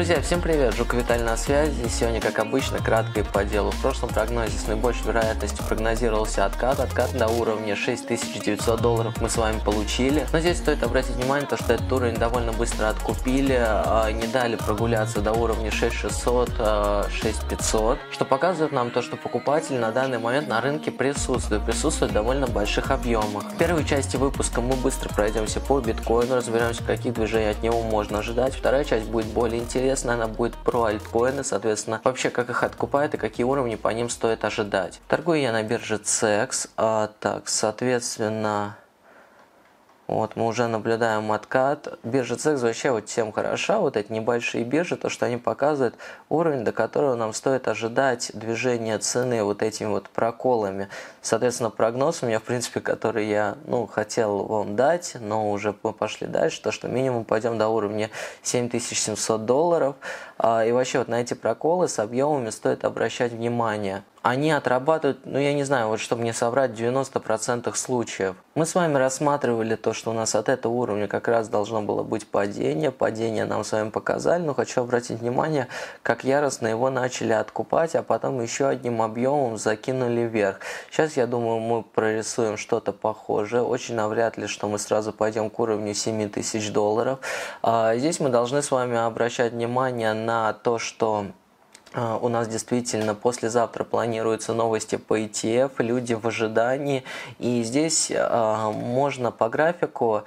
Друзья, всем привет, Жук Виталий на связи. Сегодня, как обычно, кратко и по делу. В прошлом прогнозе с наибольшей вероятностью прогнозировался откат. Откат до уровня 6900 долларов мы с вами получили. Но здесь стоит обратить внимание, то, что этот уровень довольно быстро откупили, а, не дали прогуляться до уровня 6600, 6500, а, что показывает нам то, что покупатели на данный момент на рынке присутствуют, присутствуют в довольно больших объемах. В первой части выпуска мы быстро пройдемся по биткоину, разберемся, каких движений от него можно ожидать. Вторая часть будет более интересная интересно, она будет про альткоины, соответственно, вообще как их откупают и какие уровни по ним стоит ожидать. Торгую я на бирже CEX, а, так, соответственно, вот, мы уже наблюдаем откат. Биржа CEX вообще вот тем хороша, вот эти небольшие биржи, то, что они показывают уровень, до которого нам стоит ожидать движения цены вот этими вот проколами. Соответственно, прогноз у меня, в принципе, который я, ну, хотел вам дать, но уже мы пошли дальше, то, что минимум пойдем до уровня 7700 долларов. А, и вообще вот на эти проколы с объемами стоит обращать внимание они отрабатывают, ну я не знаю, вот чтобы не соврать, 90% случаев. Мы с вами рассматривали то, что у нас от этого уровня как раз должно было быть падение. Падение нам с вами показали, но хочу обратить внимание, как яростно его начали откупать, а потом еще одним объемом закинули вверх. Сейчас, я думаю, мы прорисуем что-то похожее. Очень навряд ли, что мы сразу пойдем к уровню 7000 долларов. А здесь мы должны с вами обращать внимание на то, что а, у нас действительно послезавтра планируются новости по ETF, люди в ожидании. И здесь э, можно по графику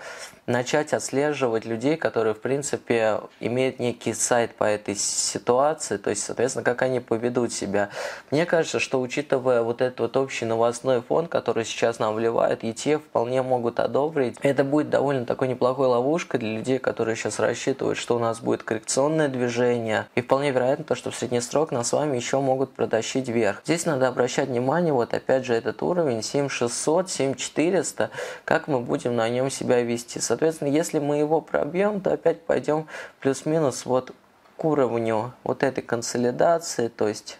начать отслеживать людей, которые, в принципе, имеют некий сайт по этой ситуации, то есть, соответственно, как они поведут себя. Мне кажется, что учитывая вот этот вот общий новостной фон, который сейчас нам вливают, ETF вполне могут одобрить. Это будет довольно такой неплохой ловушкой для людей, которые сейчас рассчитывают, что у нас будет коррекционное движение. И вполне вероятно то, что в среднесрок нас с вами еще могут протащить вверх. Здесь надо обращать внимание, вот опять же этот уровень 7600, 7400, как мы будем на нем себя вести. Соответственно, если мы его пробьем, то опять пойдем плюс-минус вот к уровню вот этой консолидации, то есть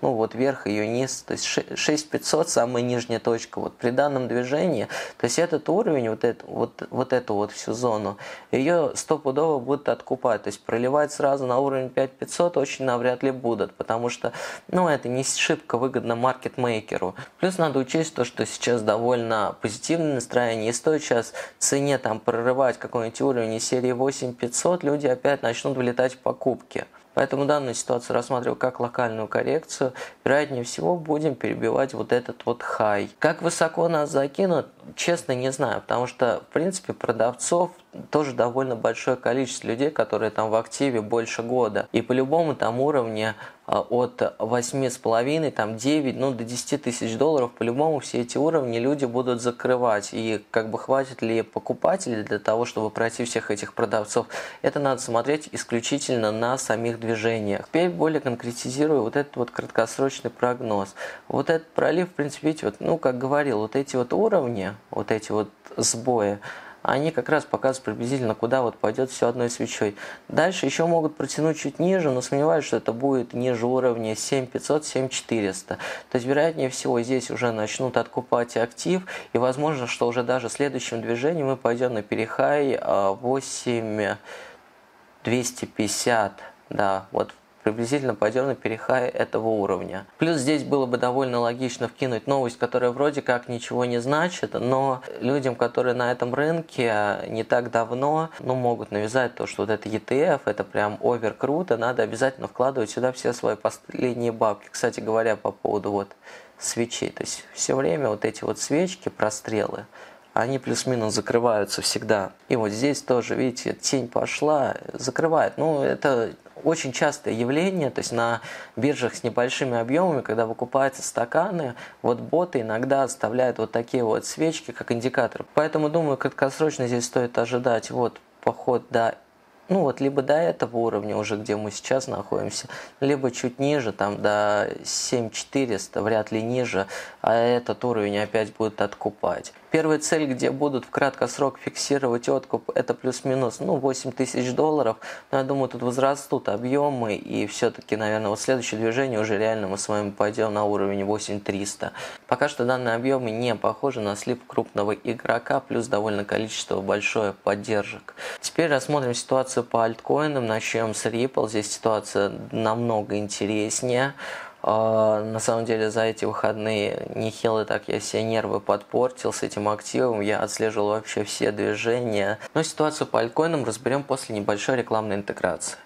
ну вот верх ее низ, то есть 6500 самая нижняя точка. Вот при данном движении, то есть этот уровень, вот, это, вот, вот эту вот всю зону, ее стопудово будут откупать. То есть проливать сразу на уровень 5500 очень навряд ли будут, потому что ну это не шибко выгодно маркетмейкеру. Плюс надо учесть то, что сейчас довольно позитивное настроение, и стоит сейчас цене там прорывать какой-нибудь уровень из серии 8500, люди опять начнут вылетать в покупки. Поэтому данную ситуацию рассматриваю как локальную коррекцию. Вероятнее всего будем перебивать вот этот вот хай. Как высоко нас закинут, честно не знаю, потому что в принципе продавцов тоже довольно большое количество людей, которые там в активе больше года. И по-любому там уровне а, от 8,5, там 9, ну до 10 тысяч долларов, по-любому все эти уровни люди будут закрывать. И как бы хватит ли покупателей для того, чтобы пройти всех этих продавцов, это надо смотреть исключительно на самих движениях. Теперь более конкретизирую вот этот вот краткосрочный прогноз. Вот этот пролив, в принципе, видите, вот, ну как говорил, вот эти вот уровни, вот эти вот сбои, они как раз показывают приблизительно, куда вот пойдет все одной свечой. Дальше еще могут протянуть чуть ниже, но сомневаюсь, что это будет ниже уровня 7500, 7400. То есть, вероятнее всего, здесь уже начнут откупать актив, и возможно, что уже даже следующим движением мы пойдем на перехай 8250, да, вот приблизительно пойдем на перехай этого уровня. Плюс здесь было бы довольно логично вкинуть новость, которая вроде как ничего не значит, но людям, которые на этом рынке не так давно, ну, могут навязать то, что вот это ETF, это прям овер круто, надо обязательно вкладывать сюда все свои последние бабки. Кстати говоря, по поводу вот свечей, то есть все время вот эти вот свечки, прострелы, они плюс-минус закрываются всегда. И вот здесь тоже, видите, тень пошла, закрывает. Ну, это очень частое явление, то есть на биржах с небольшими объемами, когда выкупаются стаканы, вот боты иногда оставляют вот такие вот свечки, как индикатор. Поэтому, думаю, краткосрочно здесь стоит ожидать вот поход до ну вот либо до этого уровня уже, где мы сейчас находимся, либо чуть ниже, там до 7400, вряд ли ниже, а этот уровень опять будет откупать. Первая цель, где будут в краткосрок фиксировать откуп, это плюс-минус ну, 8 тысяч долларов. Но я думаю, тут возрастут объемы, и все-таки, наверное, вот следующее движение уже реально мы с вами пойдем на уровень 8300. Пока что данные объемы не похожи на слив крупного игрока, плюс довольно количество большое поддержек. Теперь рассмотрим ситуацию по альткоинам. Начнем с Ripple. Здесь ситуация намного интереснее. А, на самом деле за эти выходные нехило так я все нервы подпортил с этим активом, я отслеживал вообще все движения. Но ситуацию по альткоинам разберем после небольшой рекламной интеграции.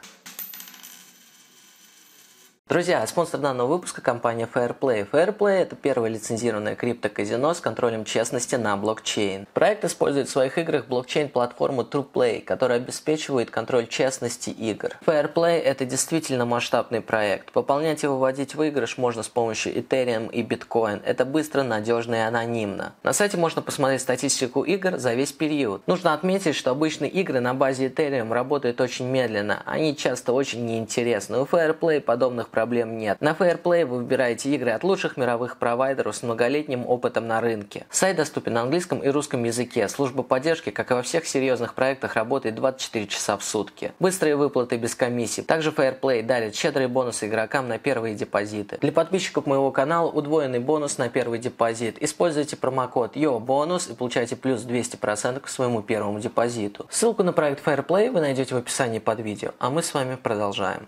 Друзья, спонсор данного выпуска – компания Fairplay. Fairplay – это первое лицензированное криптоказино с контролем честности на блокчейн. Проект использует в своих играх блокчейн-платформу TruePlay, которая обеспечивает контроль честности игр. Fairplay – это действительно масштабный проект. Пополнять и выводить выигрыш можно с помощью Ethereum и Bitcoin. Это быстро, надежно и анонимно. На сайте можно посмотреть статистику игр за весь период. Нужно отметить, что обычные игры на базе Ethereum работают очень медленно. Они часто очень неинтересны. У Fairplay подобных проблем нет. На Fairplay вы выбираете игры от лучших мировых провайдеров с многолетним опытом на рынке. Сайт доступен на английском и русском языке. Служба поддержки, как и во всех серьезных проектах, работает 24 часа в сутки. Быстрые выплаты без комиссий. Также Fairplay дарит щедрые бонусы игрокам на первые депозиты. Для подписчиков моего канала удвоенный бонус на первый депозит. Используйте промокод YOBONUS и получайте плюс 200% к своему первому депозиту. Ссылку на проект Fairplay вы найдете в описании под видео. А мы с вами продолжаем.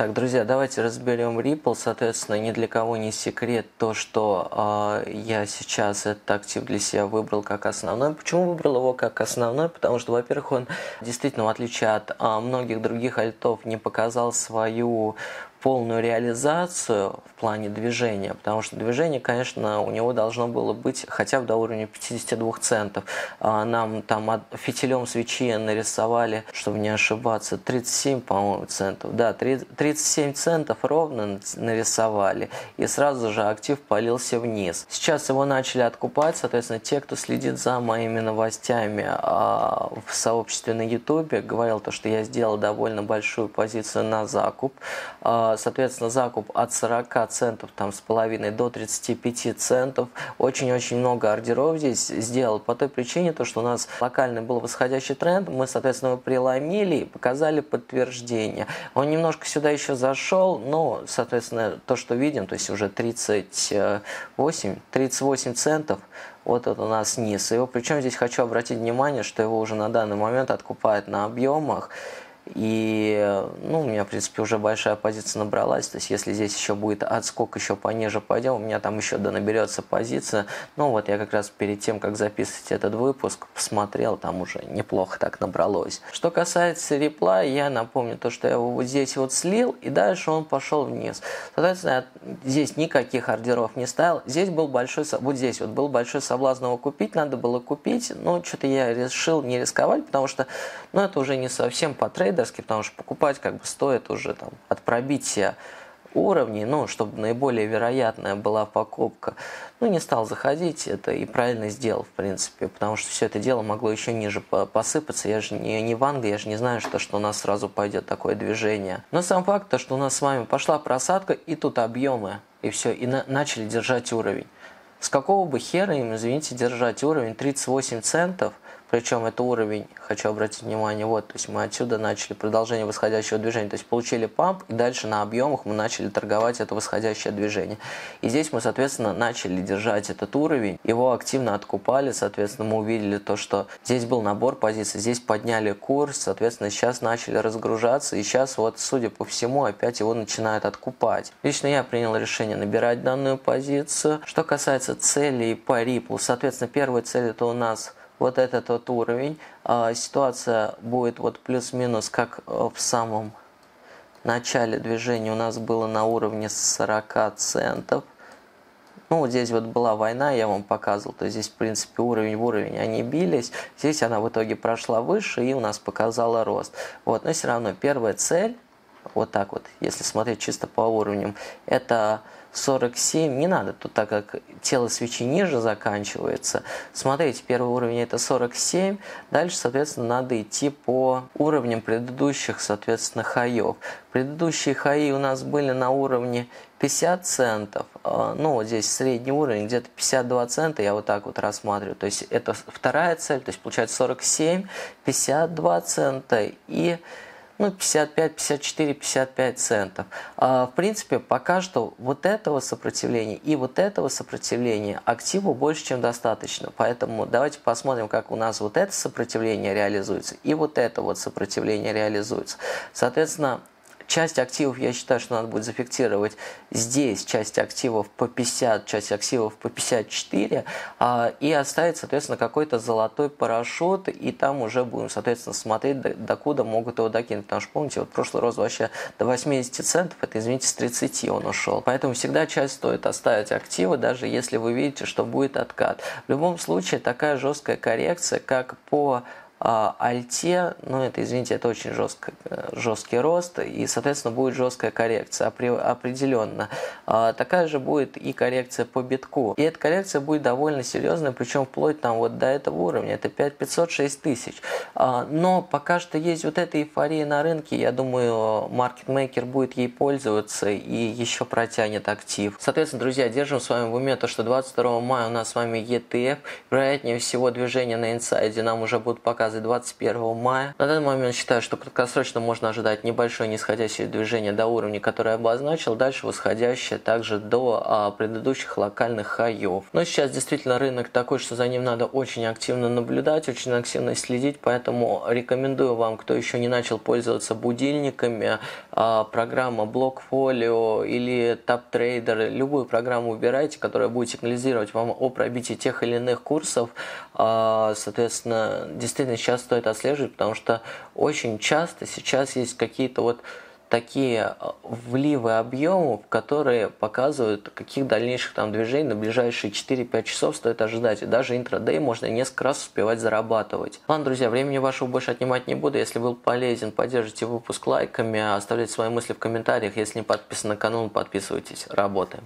Так, друзья, давайте разберем Ripple. Соответственно, ни для кого не секрет то, что э, я сейчас этот актив для себя выбрал как основной. Почему выбрал его как основной? Потому что, во-первых, он действительно, в отличие от э, многих других альтов, не показал свою полную реализацию в плане движения, потому что движение, конечно, у него должно было быть хотя бы до уровня 52 центов. А нам там фитилем свечи нарисовали, чтобы не ошибаться, 37, по-моему, центов. Да, 37 центов ровно нарисовали, и сразу же актив полился вниз. Сейчас его начали откупать, соответственно, те, кто следит за моими новостями а, в сообществе на YouTube, говорил то, что я сделал довольно большую позицию на закуп. А, соответственно, закуп от 40 центов там, с половиной до 35 центов. Очень-очень много ордеров здесь сделал по той причине, то, что у нас локальный был восходящий тренд, мы, соответственно, его преломили и показали подтверждение. Он немножко сюда еще зашел, но, соответственно, то, что видим, то есть уже 38, 38 центов, вот это у нас низ. Его, причем здесь хочу обратить внимание, что его уже на данный момент откупают на объемах. И, ну, у меня, в принципе, уже большая позиция набралась. То есть, если здесь еще будет отскок еще пониже пойдем, у меня там еще да наберется позиция. Ну, вот я как раз перед тем, как записывать этот выпуск, посмотрел, там уже неплохо так набралось. Что касается репла, я напомню то, что я его вот здесь вот слил, и дальше он пошел вниз. Соответственно, здесь никаких ордеров не ставил. Здесь был большой, вот здесь вот был большой соблазн его купить, надо было купить, но что-то я решил не рисковать, потому что, ну, это уже не совсем по трейду трейдерский, потому что покупать как бы стоит уже там от пробития уровней, ну, чтобы наиболее вероятная была покупка. Ну, не стал заходить, это и правильно сделал, в принципе, потому что все это дело могло еще ниже посыпаться. Я же не, не Ванга, я же не знаю, что, что у нас сразу пойдет такое движение. Но сам факт, то, что у нас с вами пошла просадка, и тут объемы, и все, и на, начали держать уровень. С какого бы хера им, извините, держать уровень 38 центов – причем это уровень, хочу обратить внимание, вот, то есть мы отсюда начали продолжение восходящего движения, то есть получили памп, и дальше на объемах мы начали торговать это восходящее движение. И здесь мы, соответственно, начали держать этот уровень, его активно откупали, соответственно, мы увидели то, что здесь был набор позиций, здесь подняли курс, соответственно, сейчас начали разгружаться, и сейчас вот, судя по всему, опять его начинают откупать. Лично я принял решение набирать данную позицию. Что касается целей по Ripple, соответственно, первая цель это у нас вот этот вот уровень. А, ситуация будет вот плюс-минус, как э, в самом начале движения у нас было на уровне 40 центов. Ну, вот здесь вот была война, я вам показывал, то есть здесь, в принципе, уровень в уровень они бились. Здесь она в итоге прошла выше и у нас показала рост. Вот, но все равно первая цель, вот так вот, если смотреть чисто по уровням, это 47 не надо, тут так как тело свечи ниже заканчивается. Смотрите, первый уровень это 47, дальше, соответственно, надо идти по уровням предыдущих, соответственно, хаев. Предыдущие хаи у нас были на уровне 50 центов, а, ну вот здесь средний уровень где-то 52 цента, я вот так вот рассматриваю, то есть это вторая цель, то есть получается 47, 52 цента и ну, 55, 54, 55 центов. А, в принципе, пока что вот этого сопротивления и вот этого сопротивления активу больше, чем достаточно. Поэтому давайте посмотрим, как у нас вот это сопротивление реализуется и вот это вот сопротивление реализуется. Соответственно, Часть активов я считаю, что надо будет зафиксировать здесь, часть активов по 50, часть активов по 54, а, и оставить, соответственно, какой-то золотой парашют, и там уже будем, соответственно, смотреть, до, докуда могут его докинуть. Потому что, помните, вот прошлый рост вообще до 80 центов, это, извините, с 30 он ушел. Поэтому всегда часть стоит оставить активы, даже если вы видите, что будет откат. В любом случае, такая жесткая коррекция, как по а, альте, ну это, извините, это очень жестко, жесткий рост, и, соответственно, будет жесткая коррекция определенно. А, такая же будет и коррекция по битку. И эта коррекция будет довольно серьезная, причем вплоть там вот до этого уровня, это 5500 6000. А, но пока что есть вот эта эйфория на рынке, я думаю, маркетмейкер будет ей пользоваться и еще протянет актив. Соответственно, друзья, держим с вами в уме то, что 22 мая у нас с вами ETF, вероятнее всего движение на инсайде нам уже будут показывать показы 21 мая. На данный момент считаю, что краткосрочно можно ожидать небольшое нисходящее движение до уровня, который я обозначил, дальше восходящее также до а, предыдущих локальных хаев. Но сейчас действительно рынок такой, что за ним надо очень активно наблюдать, очень активно следить, поэтому рекомендую вам, кто еще не начал пользоваться будильниками, а, программа Blockfolio или TapTrader, любую программу выбирайте, которая будет сигнализировать вам о пробитии тех или иных курсов, а, соответственно, действительно сейчас стоит отслеживать, потому что очень часто сейчас есть какие-то вот такие э, вливы объемов, которые показывают, каких дальнейших там движений на ближайшие 4-5 часов стоит ожидать. И даже интрадей можно несколько раз успевать зарабатывать. Ладно, друзья, времени вашего больше отнимать не буду. Если был полезен, поддержите выпуск лайками, оставляйте свои мысли в комментариях. Если не подписаны на канал, подписывайтесь. Работаем.